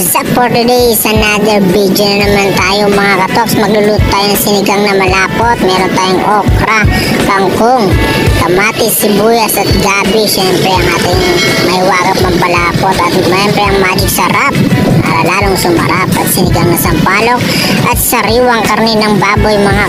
Yo, what's up for today? Is another video na naman tayo mga katoks. Magluluto tayo ng sinigang na malapot. Meron tayong okra, kangkong, kamatis, sibuyas at gabi. Siyempre ang ating may warap ng balapot at siyempre ang magic sarap para lalong sumarap at sinigang na sampalok at sariwang karne ng baboy mga